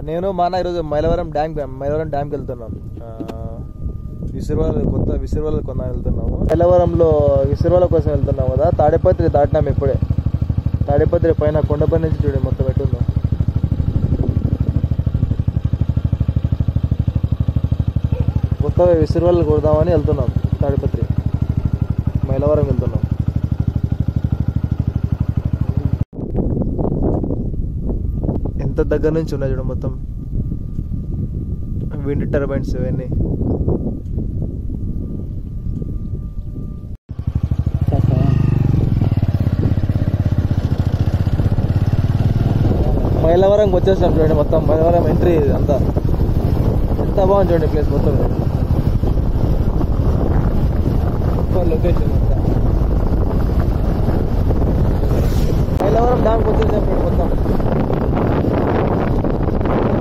నేను మా అన్న ఈరోజు మైలవరం డ్యామ్ మైలవరం డ్యామ్కి వెళ్తున్నాం. ఆ, కొత్త విసిరివాల కొంద వెళ్తున్నాము. మైలవరంలో విసిరివాల కోసం వెళ్తున్నాం కదా తాడేపత్రి దాటినాం ఇప్పుడే. తాడేపత్రి పైన కొండపై నుంచి చూడండి మొత్తం ఎట్టుందో. కొత్తగా విసిరివాళ్ళు కొడదామని వెళ్తున్నాం తాడిపత్రి. మైలవరం వెళ్తున్నాం. ఎంత దగ్గర నుంచి ఉన్నాయి చూడ మొత్తం. విండ్ టర్బైన్స్ ఇవన్నీ. మైలవరంకి వచ్చేసాం చూడండి మొత్తం. మైలవరం ఎంట్రీ అంతా. ఎంత బాగుంది చూడండి ప్లేస్ మొత్తం. లొకేషన్ అంతా. మైలవరం డ్యామ్కి వచ్చేసాం చూడండి మొత్తం మైలవరం నుంచి ఒక టూ కిలోమీటర్స్ మొత్తం మేమే విజయవాడ మొత్తం తెచ్చేసాం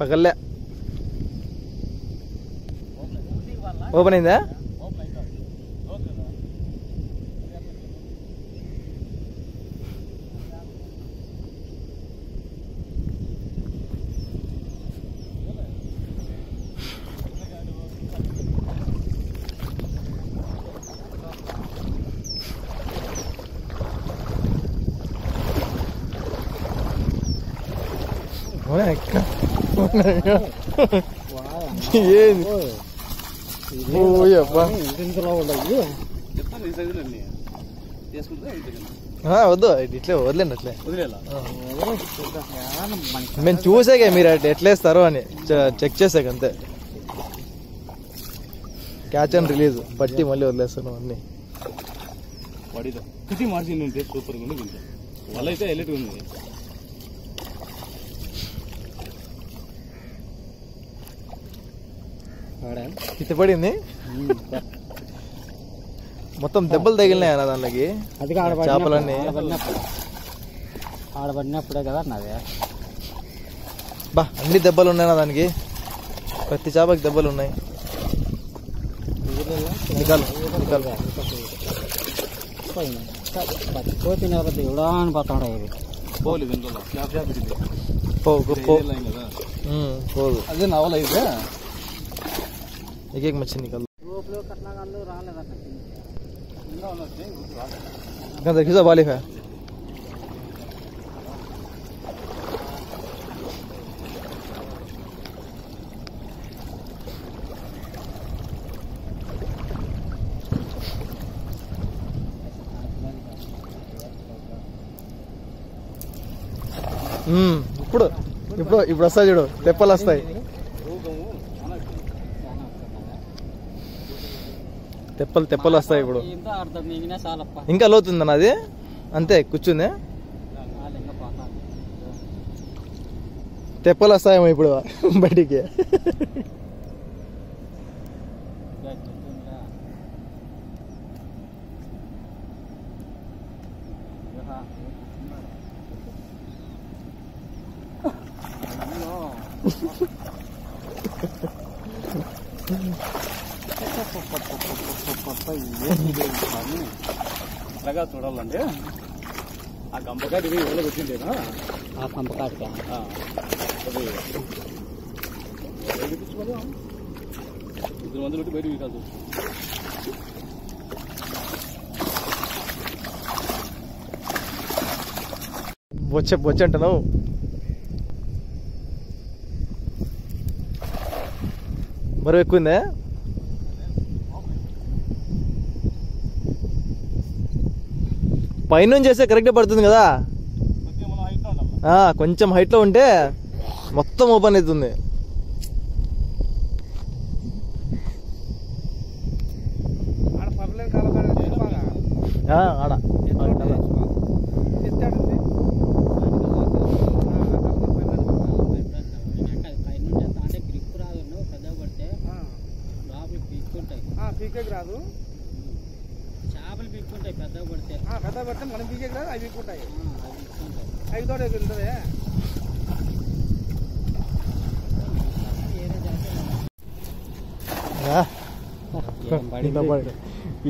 పగల్లే. ఓపెన్ అయిందా? ఏంది వద్దు ఇట్లే వదిలేండి అట్లే మేము చూసాక మీరు అట్లా ఎట్లేస్తారో అని చెక్ చేసాక అంతే క్యాచ్ అండ్ రిలీజ్ పట్టి మళ్ళీ వదిలేస్తాను అన్ని వాడిదో కుతి మార్జిన్ ఉంటే సూపర్ ఉంది కొంచెం వల్ల అయితే హైలైట్ ఉంది ఇది పడింది మొత్తం దెబ్బలు తగిలినాయి అన్న దానికి చేపలన్నీ. ఆడబడినప్పుడే. కదా నాది బా అన్ని దెబ్బలు ఉన్నాయి నా దానికి. ప్రతి చేపకి దెబ్బలు ఉన్నాయి. నికాలు నికాలు. పోతిన ఎవడా అని పోతాడు ఇది పోలేదు దీంట్లో క్యాప్ క్యాప్ ఇది. పో పో. లైన్ కదా. ఉమ్, పోదు. అదే నవల ఏకేక్ మచ్చి నికాలు లోపల కట్నాగాళ్ళు రాలేదన్న ఇంకా దక్కిసా బాలి ఫే ఉమ్, ఇప్పుడు ఇప్పుడు ఇప్పుడు వస్తాయి చూడు తెప్పలు వస్తాయి తెప్పలు తెప్పలు వస్తాయి ఇప్పుడు. ఇంకా లోతుందన్న అది? అంతే కూర్చుంది. తెప్పలు వస్తాయేమో ఇప్పుడు బయటికి. పంపకాడికి ఇవాళ వచ్చిందేనా ఆ పంపకాడికి ఇద్దరు మందులు పెట్టి బొచ్చ బొచ్చ ఎక్కువ ఉందా పైనుంచి చేస్తే కరెక్ట్గా పడుతుంది కదా? కొంచెం హైట్లో ఉంటే మొత్తం ఓపెన్ అవుతుంది.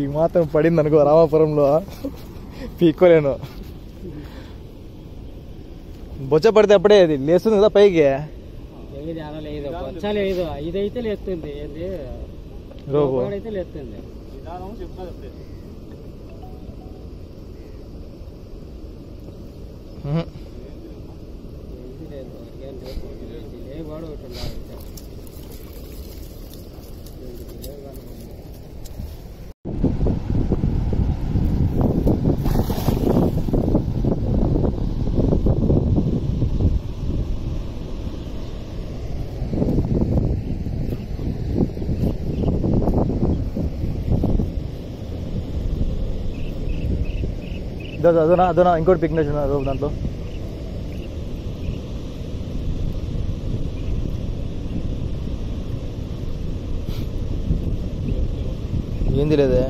ఈ మాత్రం పడింది అనుకో రామాపురంలో. పీక్కోలేను. బొచ్చ పడితే అప్పుడే అది లేస్తుంది కదా పైకి? లేదు బొచ్చ లేదు. ఇదైతే లేస్తుంది. ఏంది? రోబో. అయితే లేదు? అదోనా అదోనా ఇంకోటి పిక్నిక్ ఉన్నారు దాంట్లో ఏంది లేదే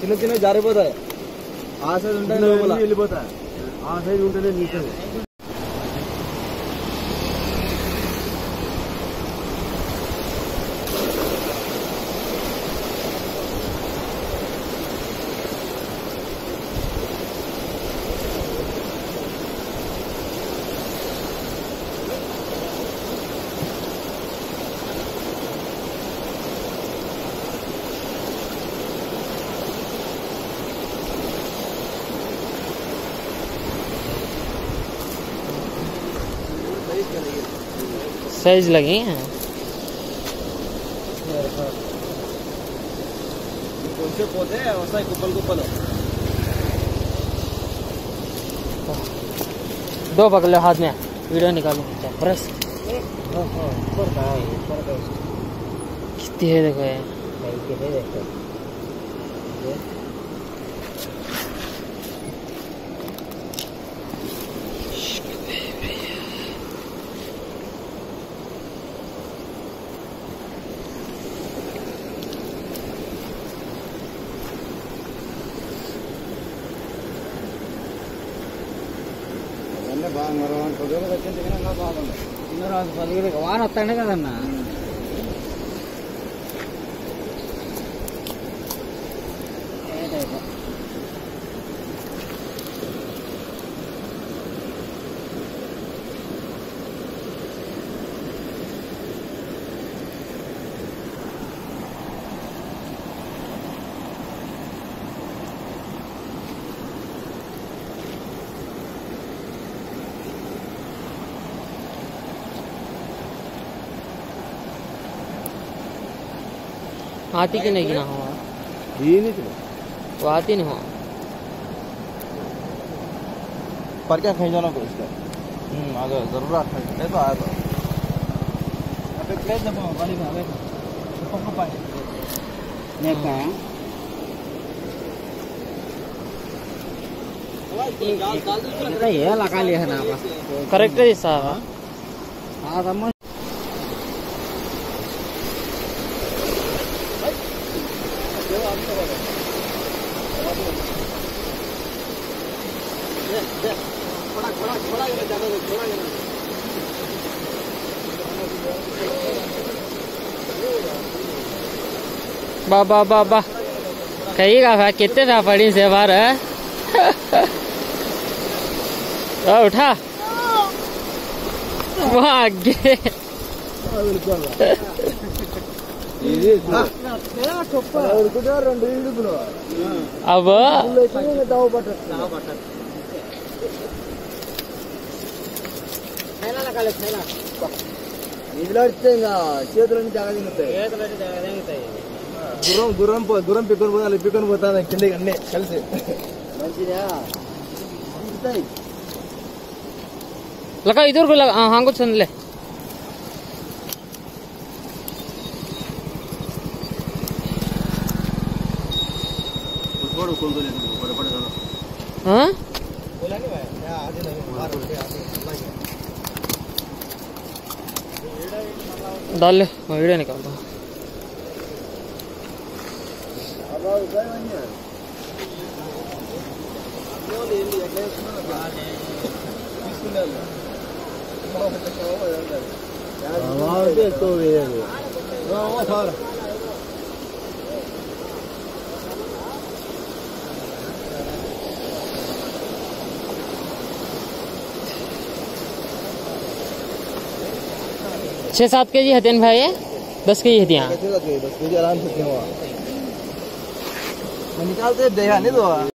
తిన తిన జారిపోతాయి. ఆ సైజ్ ఉంటాయి వెళ్ళిపోతాయి. ఆ సైజ్ ఉంటేనే నీకు एक्सरसाइज लगी है। दो पकड़ हाथ में। वीडियो निकालो। प्रेस कितनी है देखो ये। देखो। వాన వస్తాడే కదన్నా? आती कि नहीं ना हुआ। वो आती नहीं हुआ। पर क्या कहीं जाना को इसका? हम्म आ गया ज़रूर आता है। नहीं तो आया तो अबे प्लेट जब पानी में आवे पक्का पानी ఇంకా ఏ లకాలి నామా కరెక్ట్ తీస్తావా అదమ్మ बा बा बा बा कही का भाई कितने था पड़ी से बाहर है आ, उठा वहाँ आगे अब నిధులాడితే ఇంకా చేతులన్నీ జాగా తింగుతాయి గుర్రం గుర్రం పో గుర్రం పిక్కొని పోతా పిక్కొని పోతా కిందకి అన్నీ కలిసి మంచిదా लगा इधर को लगा हाँ हाँ कुछ सुन ले हाँ डाल ले मैं वीडियो छह सात के जी हथियान भाई दस के जी हथियार निकालते देगा नहीं तो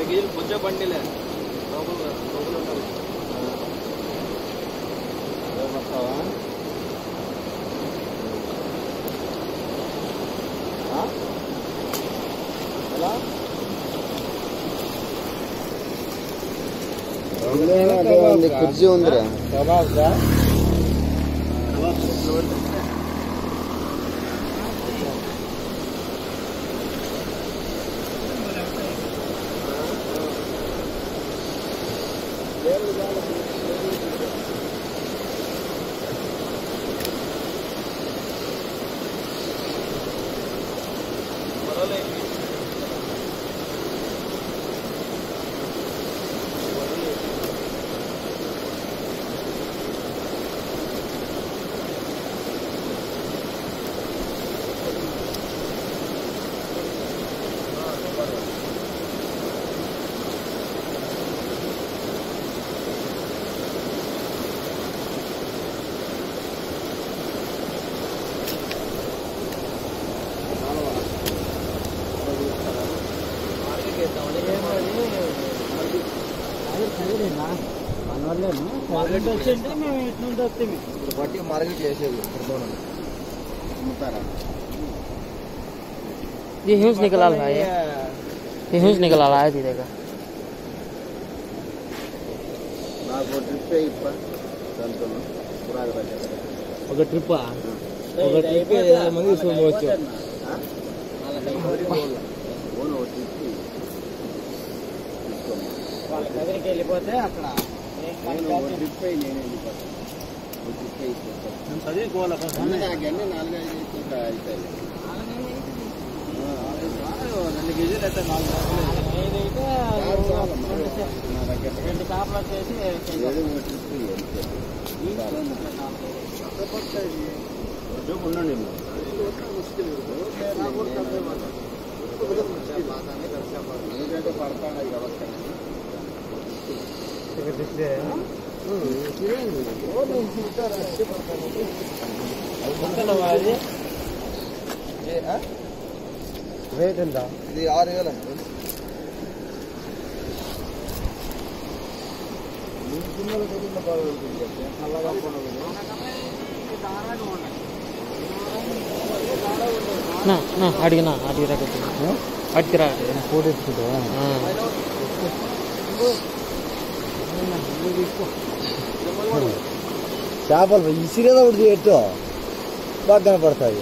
क्यों हुआ मैं निकालते देखा नहीं तो కుర్చీ ఉందిరా బట్టి మార్కెట్ చేసేది ये ह्यूज निकला भाई ये ये ह्यूज निकला रहा है धीरे का నాకు ట్రిప్ ఇప్ప దాంతో ఒక ట్రిప్ ఒక ట్రిప్ మంది తీసుకోవచ్చు ఓన్ ఒక ట్రిప్ వాళ్ళ దగ్గరికి వెళ్ళిపోతే అక్కడ నేను ఒక ట్రిప్ నేను వెళ్ళిపోతాను చదువుకోవాలి నాలుగన్నీ నాలుగైదు ఇట్లా అవుతాయి రెండు కేజీలు అయితే నాలుగు రెండు చేపలు వచ్చేసి ఉండండి ఎందుకంటే పడతాడు కాబట్టి రేట్ ఎంత ఇది ఆరు వేలు అండి నా నా అడిగినా అడిగిరా అడిగిరా ఫోటో తీసుకుంటావా చేపలు ఇసిరేదో ఒకటి పెట్టు బాగా కనపడతాయి.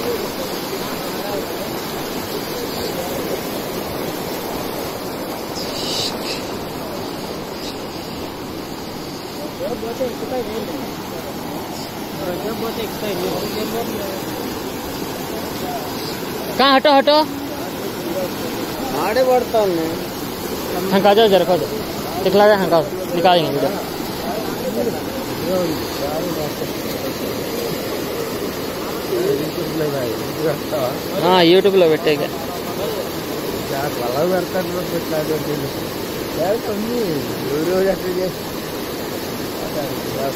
कहा हटो हटो। आड़े बढ़ता हंका जाओ जरा खोजो दिखला जाए हंका। निकालेंगे वीडियो। हाँ यूट्यूब लो बेटे क्या? ಯಾಕೆ ಬಲ ಬರ್ತಾರೆ ಗೊತ್ತಿಲ್ಲ ಯಾರು ಕಮ್ಮಿ ಇವರು ಯಾಕೆ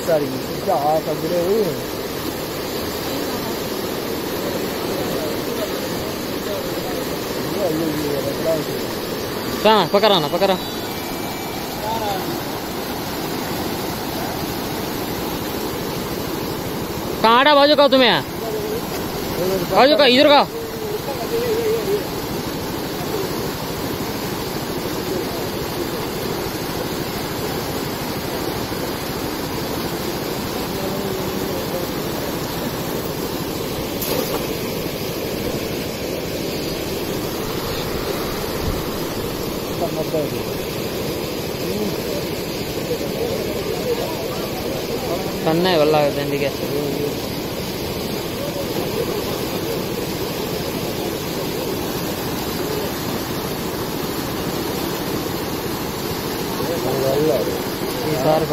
சரிங்க சுவிட்சை ஆஃப் பண்ணிட்டு कहाँ पकड़ा ना पकड़ा कहाँ आटा बाजू का तुम्हें बाजू का इधर का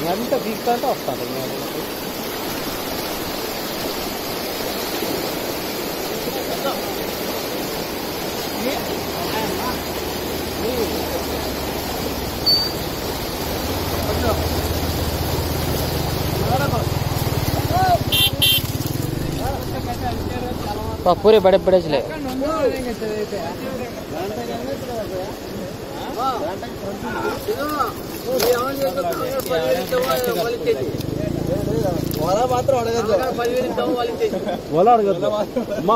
南とビッグアンドアフターで見られます。पूरे बड़े बड़े चले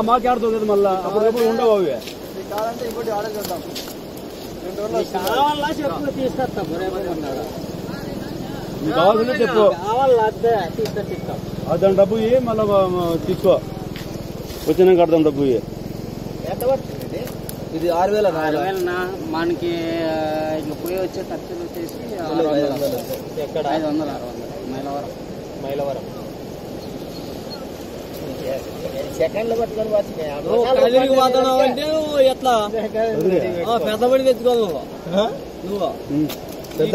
మాకు ఆడుతుంది మళ్ళా అప్పటికప్పుడు ఉండవు అవి కావాలంటే ఇంకోటి ఆర్డర్ చేద్దాం కావాలా తీసుకో వచ్చినాక కడతాం డబ్బు ఇవి ఇది ఆరు వేల ఆరు వేలనా మనకి ఇక పోయి వచ్చే ఖర్చులు వచ్చేసి ఆరు వందలు. ఎక్కడ? ఐదు వందలు ఆరు వందలు. మైలవరం. మైలవరం. సెకండ్లు పట్టుకొని కదిరికి పోతున్నావు అంటే నువ్వు ఎట్లా? పెద్ద పడి తెచ్చుకోవాలి నువ్వు. నువ్వు. ఉమ్. పెద్ద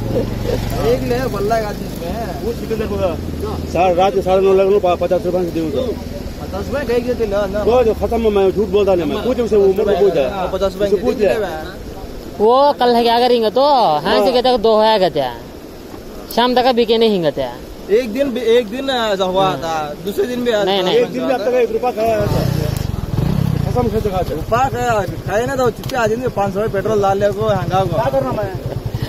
एक बल्ला का इसमें। साढ़े रात के साढ़े नौ लग लो पचास रुपया से दूँ तो पचास कहीं के ना जो खत्म है, मैं झूठ बोलता नहीं मैं पूछ उसे वो मुझे पूछ। है पचास रुपए पूछ। ले वो कल है क्या करेंगे तो? हाँ से कहते दो है कहते शाम तक बिके नहीं हिंगते हैं। एक दिन भी एक दिन ऐसा हुआ था। दूसरे दिन भी नहीं, नहीं। एक दिन में अब तक एक रुपया खाया है। तो। कसम से खाते रुपया खाया खाए ना तो चुपके आ जाएँगे पाँच सौ रुपये पेट्रोल डाल ले को हंगा को। क्या करना मैं?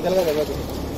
निकल गया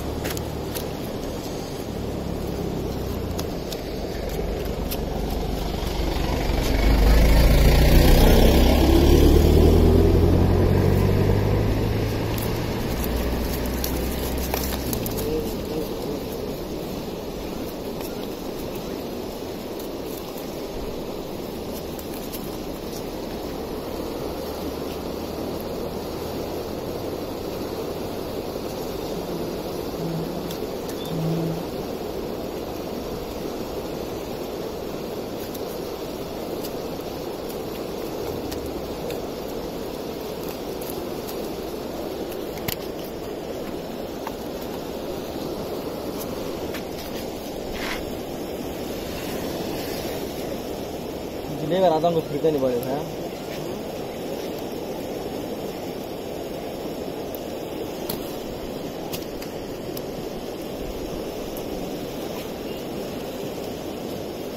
내가 나던 거 불더니 버려서요?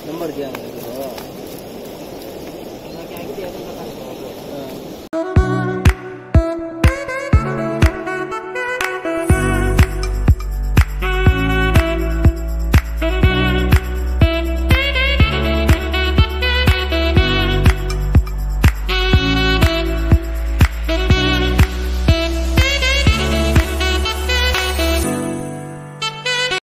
몇 마리 돼야